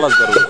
خلاص ضروري